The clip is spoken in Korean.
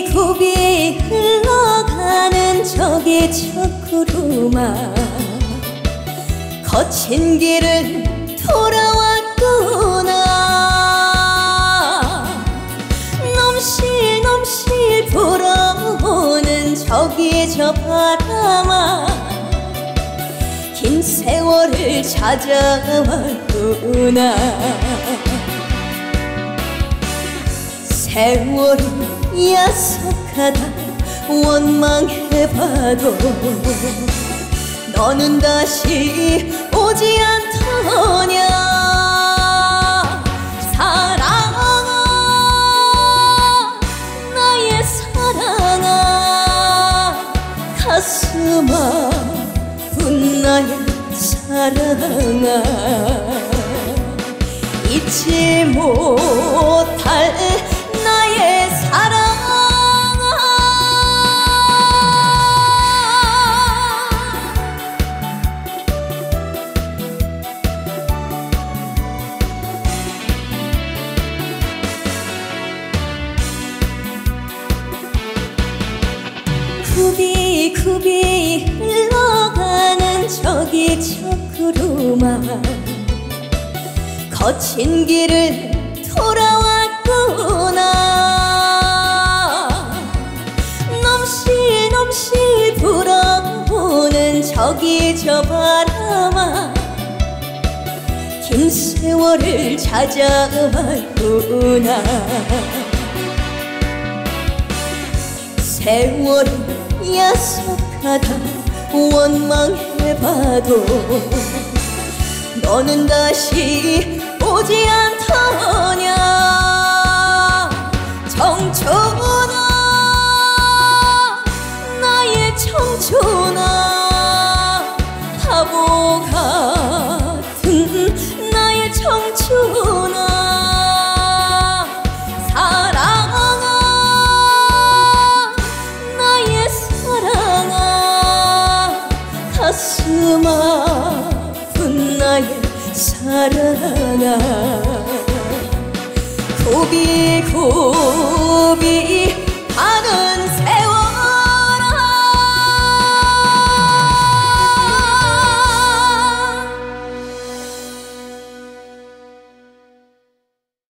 굽이 흘러가는 저기 저 구름아 거친 길을 돌아왔구나. 넘실 넘실 불어오는 저기 저 바람아 긴 세월을 찾아왔구나 세월이 야속하다 원망해봐도 너는 다시 오지 않더냐? 사랑아 나의 사랑아 가슴 아픈 나의 사랑아. 잊지 못 굽이 흘러가는 저기 저 구름아 거친 길을 돌아왔구나. 넘실 넘실 불어오는 저기 저 바람아. 긴 세월을 찾아왔구나. 세월이 야속하다. 원망해봐도 너는 다시 오지 않더냐. 청춘아 나의 청춘 가슴 아픈 나의 사랑아. 굽이 굽이 하는